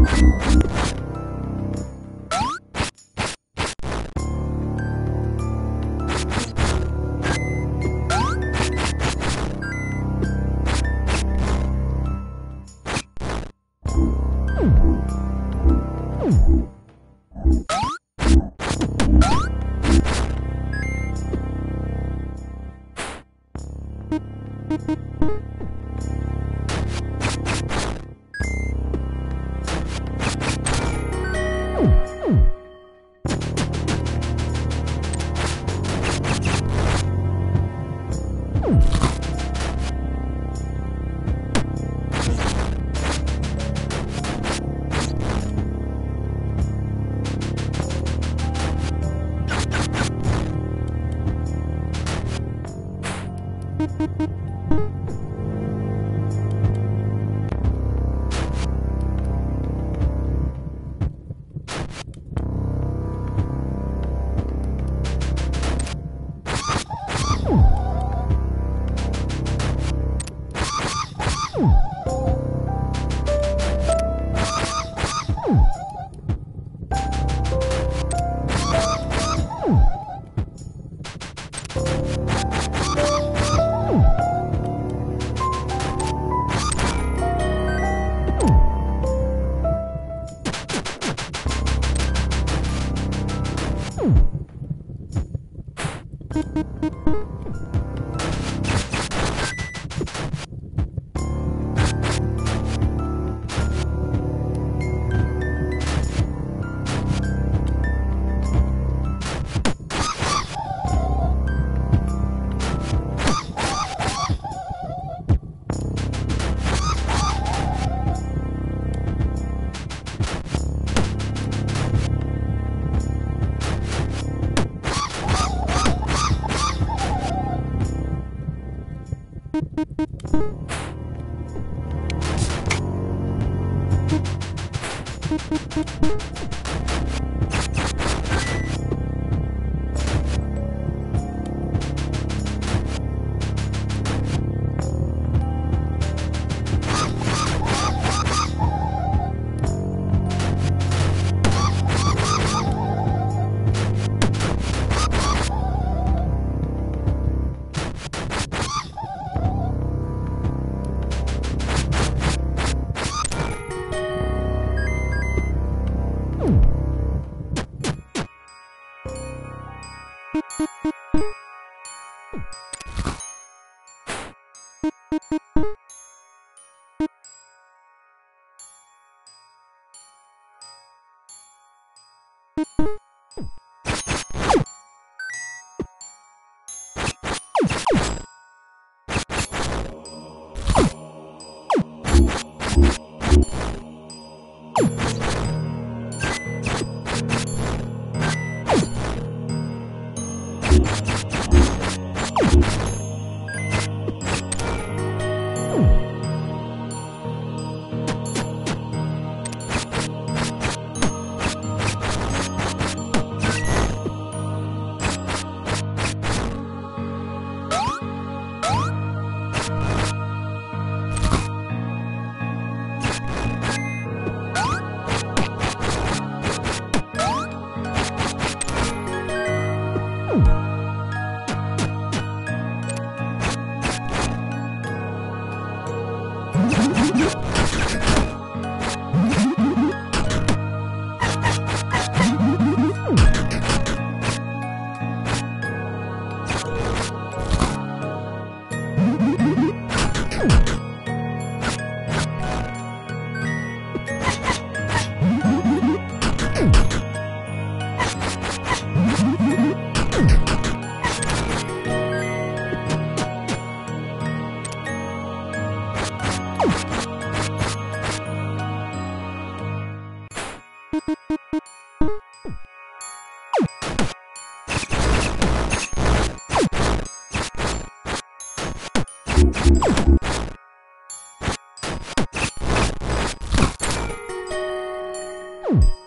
ブッ。you